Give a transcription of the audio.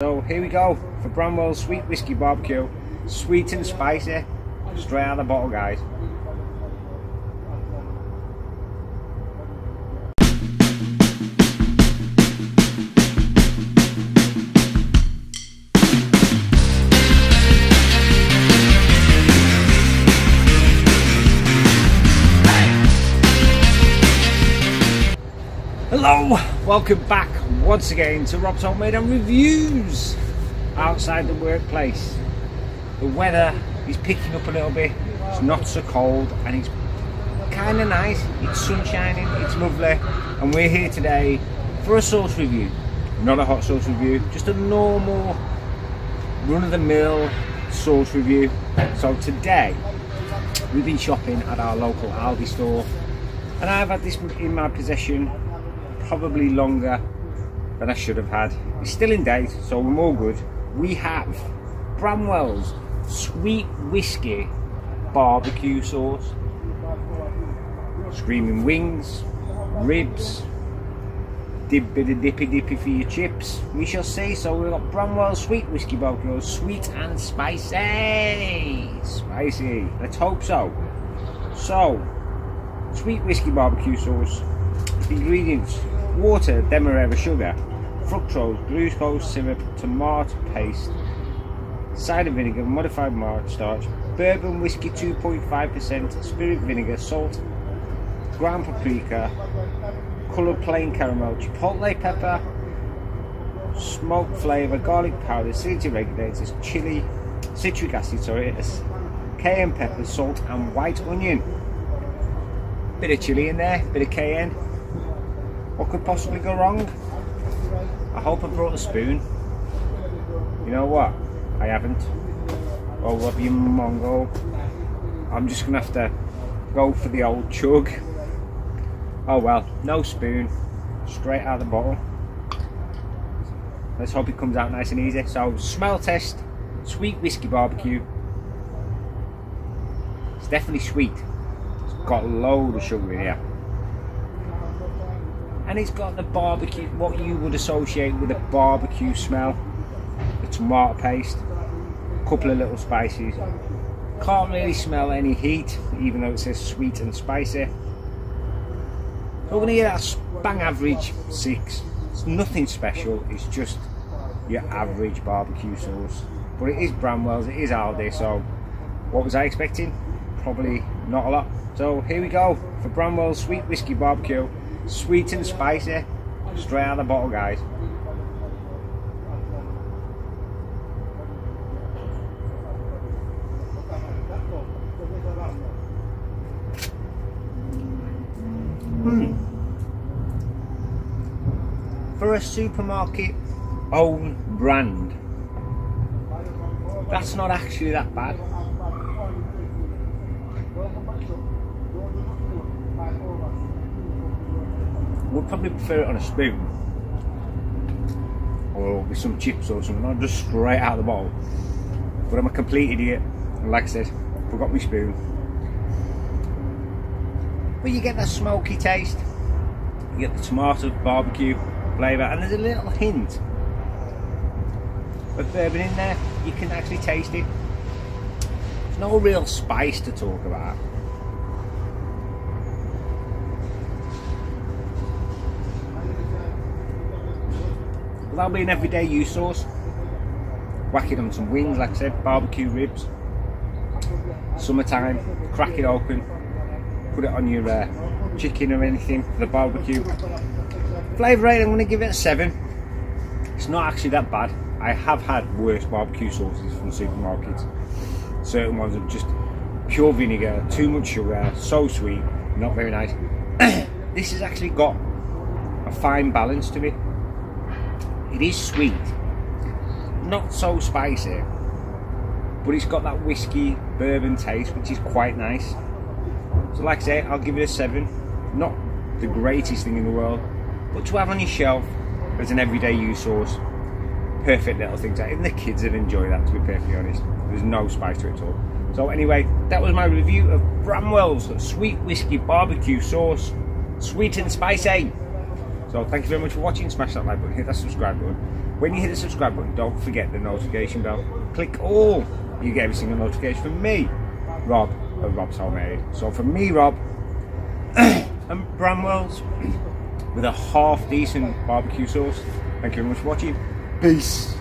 So here we go for Bramwell's Sweet Whiskey Barbecue. Sweet and spicy. Straight out of the bottle, guys. Hello, welcome back once again to Rob's Homemade and Reviews outside the workplace. The weather is picking up a little bit, it's not so cold and it's kind of nice, it's sun shining, it's lovely and we're here today for a sauce review. Not a hot sauce review, just a normal run-of-the-mill sauce review. So today we've been shopping at our local Aldi store and I've had this in my possession probably longer than I should have had. It's still in date, so we're all good. We have Bramwell's Sweet Whiskey Barbecue Sauce, Screaming Wings, Ribs, dip bit dippy dippy for your chips. We shall see. So we've got Bramwell's Sweet Whiskey Barbecue, sweet and spicy. Spicy. Let's hope so. So, Sweet Whiskey Barbecue Sauce. Ingredients water, demerara sugar, fructose, glucose syrup, tomato paste, cider vinegar, modified starch, bourbon whiskey 2.5%, spirit vinegar, salt, ground paprika, coloured plain caramel, chipotle pepper, smoke flavour, garlic powder, acidity regulators, chili, citric acid, sorry, cayenne pepper, salt and white onion. Bit of chili in there, bit of cayenne. What could possibly go wrong? I hope I brought a spoon. You know what? I haven't. Oh, love you, Mongo. I'm just gonna have to go for the old chug. Oh well, no spoon. Straight out of the bottle. Let's hope it comes out nice and easy. So, smell test, sweet whiskey barbecue. It's definitely sweet. It's got a load of sugar in here and it's got the barbecue what you would associate with a barbecue smell. The tomato paste a couple of little spices. Can't really smell any heat even though it says sweet and spicy. So we're gonna get that bang average six. It's nothing special it's just your average barbecue sauce. But it is Bramwell's it is Aldi so what was I expecting? Probably not a lot. So here we go for Bramwell's sweet whiskey barbecue Sweet and spicy. Straight out of the bottle, guys. Hmm. For a supermarket own brand, that's not actually that bad. Would probably prefer it on a spoon or with some chips or something, not just straight out of the bowl. But I'm a complete idiot, and like I said, forgot my spoon. But you get that smoky taste, you get the tomato barbecue flavour, and there's a little hint of bourbon in there. You can actually taste it. There's no real spice to talk about. That'll be an everyday use sauce. Whack it on some wings, like I said, barbecue ribs. Summertime, crack it open, put it on your uh, chicken or anything for the barbecue. Flavour rate, I'm going to give it a 7. It's not actually that bad. I have had worse barbecue sauces from supermarkets. Certain ones are just pure vinegar, too much sugar, so sweet, not very nice. this has actually got a fine balance to it it is sweet, not so spicy, but it's got that whiskey bourbon taste, which is quite nice. So, like I say, I'll give it a seven. Not the greatest thing in the world, but to have on your shelf as an everyday use sauce, perfect little thing. Even the kids would enjoy that, to be perfectly honest. There's no spice to it at all. So, anyway, that was my review of Bramwell's Sweet Whiskey Barbecue Sauce. Sweet and spicy. So thank you very much for watching. Smash that like button, hit that subscribe button. When you hit the subscribe button, don't forget the notification bell. Click all. You get every single notification from me, Rob of Rob's Homemade. So from me, Rob, and Bramwell's with a half decent barbecue sauce. Thank you very much for watching. Peace.